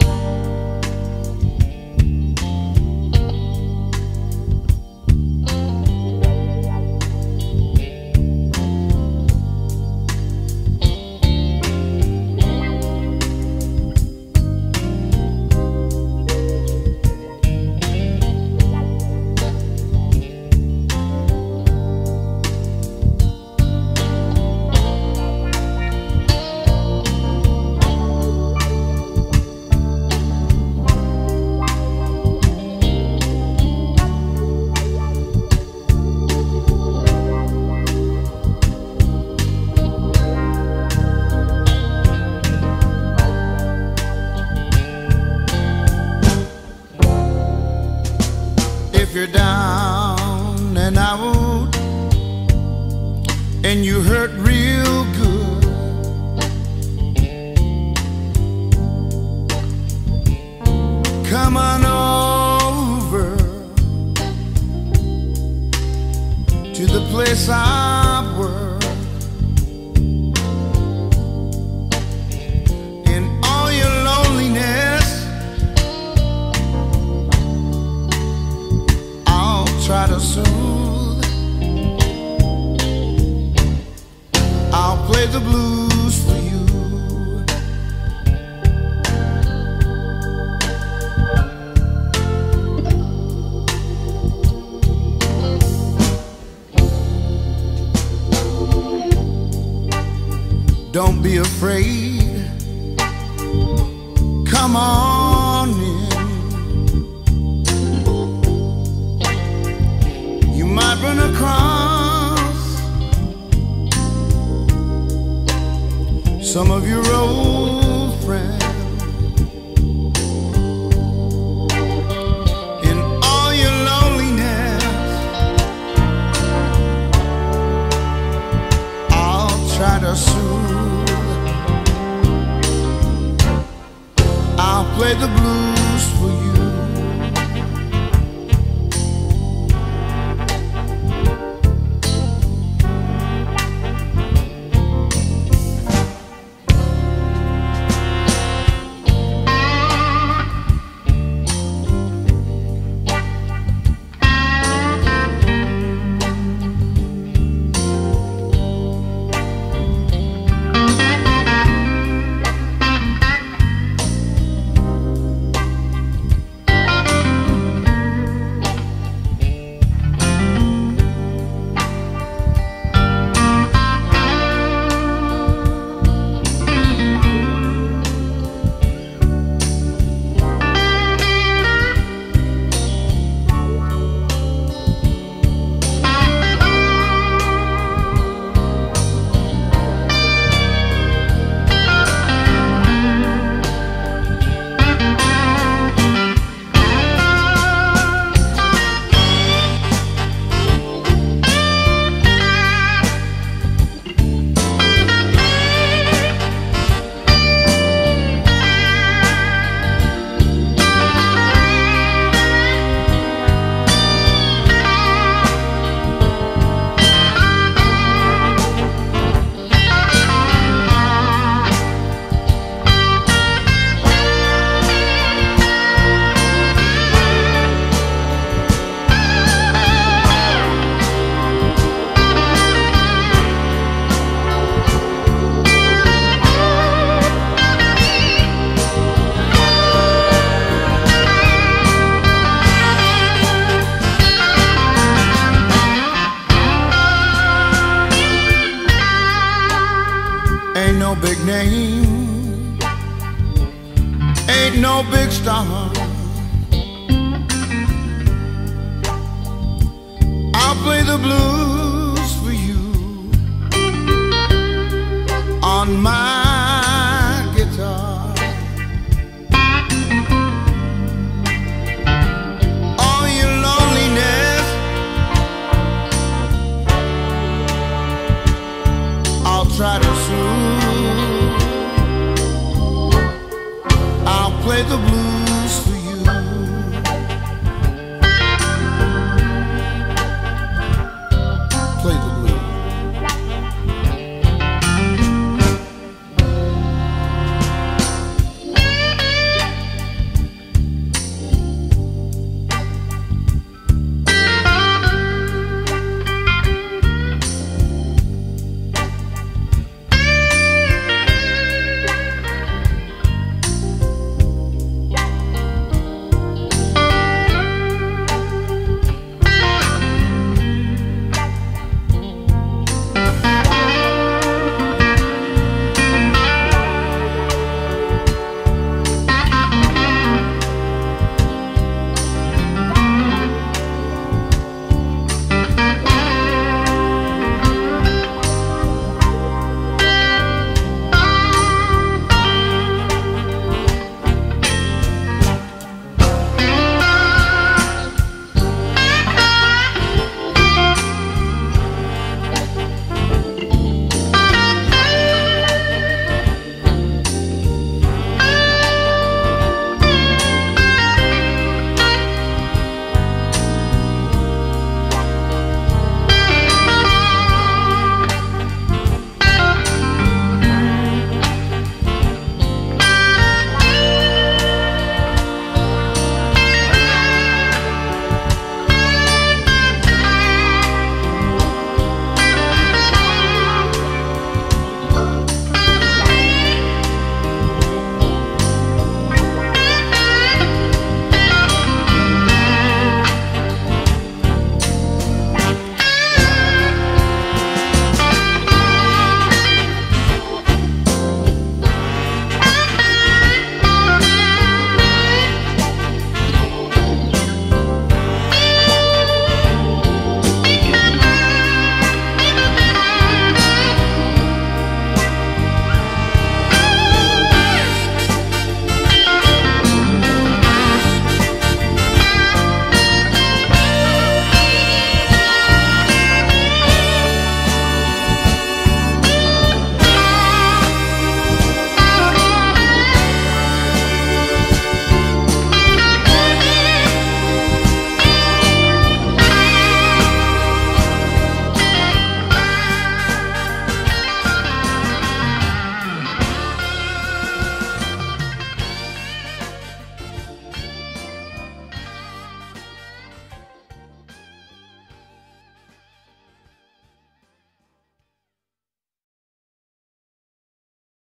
If you're down and out. And you hurt real good, come on over to the place I the blues for you. Don't be afraid. Come on in. You might run across some of your old friends. In all your loneliness, I'll try to soothe. I'll play the blues name, ain't no big star.